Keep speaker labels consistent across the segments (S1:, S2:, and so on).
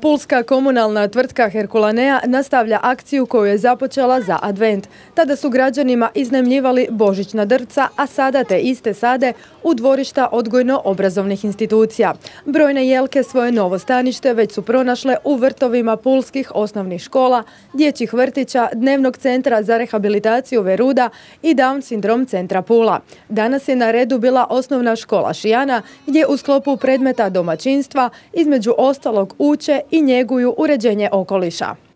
S1: Pulska komunalna tvrtka Herkulanea nastavlja akciju koju je započela za advent. Tada su građanima iznemljivali božićna drca, a sada te iste sade u dvorišta odgojno-obrazovnih institucija. Brojne jelke svoje novo stanište već su pronašle u vrtovima pulskih osnovnih škola, dječjih vrtića, dnevnog centra za rehabilitaciju Veruda i Down sindrom centra Pula. Danas je na redu bila osnovna škola Šijana gdje u sklopu predmeta domaćinstva između ostalog uče i njeguju uređenje okoliša.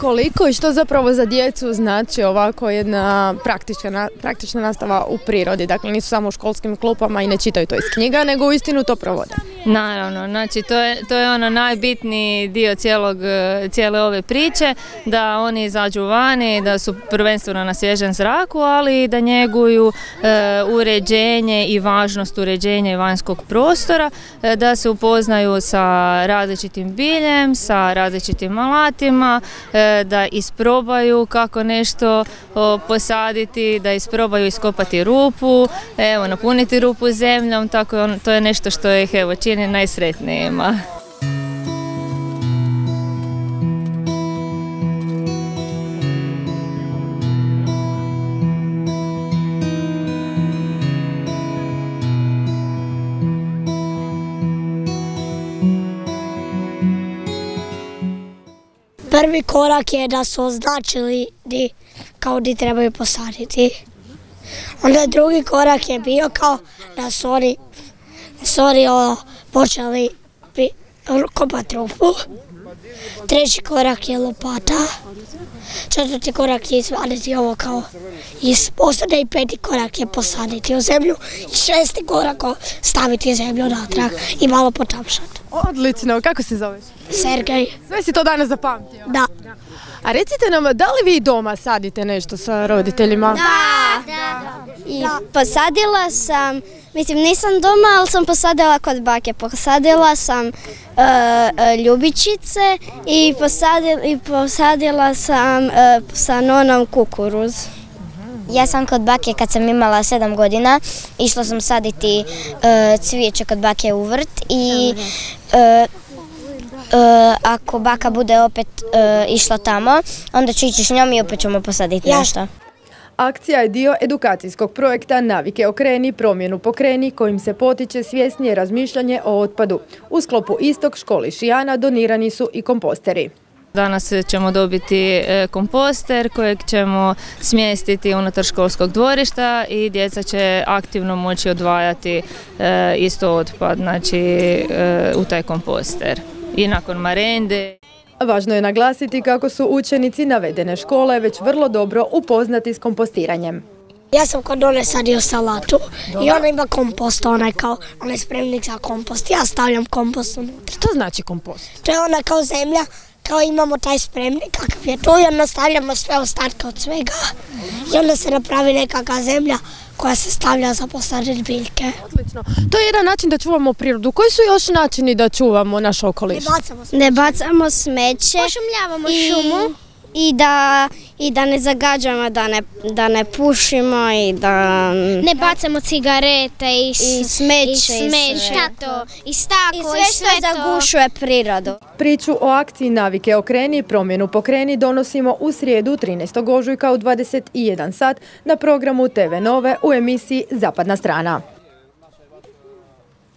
S1: Koliko i što zapravo za djecu znači ovako jedna praktična, praktična nastava u prirodi? Dakle, nisu samo u školskim klupama i ne čitaju to iz knjiga, nego u istinu to provode.
S2: Naravno, znači to je, to je ono najbitniji dio cijelog, cijele ove priče, da oni izađu vani, da su prvenstveno na svježem zraku, ali i da njeguju e, uređenje i važnost uređenja i vanjskog prostora, e, da se upoznaju sa različitim biljem, sa različitim alatima, e, da isprobaju kako nešto posaditi, da isprobaju iskopati rupu, evo napuniti rupu zemljom, tako to je nešto što ih evo čini najsretnijima.
S3: Prvi korak je da su označili di, kao di trebaju posaditi. Onda drugi korak je bio kao da su oni sorry, počeli kopati rupu. Treći korak je lopata. Četvrti korak je izvaditi ovo kao iz posade i peti korak je posaditi u zemlju. I šesti korak staviti zemlju natrag i malo potapšati.
S1: Odlično, kako se zoveš?
S3: Sergej.
S1: Sve si to danas zapamtio?
S3: Da.
S1: A recite nam, da li vi doma sadite nešto sa roditeljima?
S4: Da. da. I posadila sam Mislim, nisam doma, ali sam posadila kod bake. Posadila sam e, e, ljubičice i posadila, i posadila sam e, sa nonom kukuruz. Ja sam kod bake kad sam imala sedam godina, išla sam saditi cvijeće kod bake u vrt i ako baka bude opet išla tamo, onda ću ići s njom i opet ćemo posaditi nešto.
S1: Akcija je dio edukacijskog projekta Navike okreni, promjenu pokreni kojim se potiče svjesnije razmišljanje o otpadu. U sklopu istog školi Šijana donirani su i komposteri.
S2: Danas ćemo dobiti e, komposter kojeg ćemo smjestiti unutar školskog dvorišta i djeca će aktivno moći odvajati e, isto otpad znači, e, u taj komposter. I nakon marende.
S1: Važno je naglasiti kako su učenici navedene škole već vrlo dobro upoznati s kompostiranjem.
S3: Ja sam kod one sadio salatu i ona ima kompost, onaj kao onaj spremnik za kompost. Ja stavljam kompost unutra.
S1: Što znači kompost?
S3: To je ona kao zemlja, kao imamo taj spremnik kakav je to i onda stavljamo sve ostatke od svega. I onda se napravi nekakva zemlja koja se stavlja za posaditi biljke.
S1: Odlično. To je jedan način da čuvamo prirodu. Koji su još načini da čuvamo naš okoliš?
S3: Ne bacamo
S4: smeće. Ne bacamo smeće.
S3: Pošumljavamo šumu
S4: i da, i da ne zagađamo, da ne, da ne pušimo i da...
S5: Ne bacamo cigarete i,
S4: i smeće
S5: i, smeće, i, staklo
S4: i sve, što zagušuje prirodu.
S1: Priču o akciji Navike okreni, promjenu pokreni donosimo u srijedu 13. ožujka u 21 sat na programu TV Nove u emisiji Zapadna strana.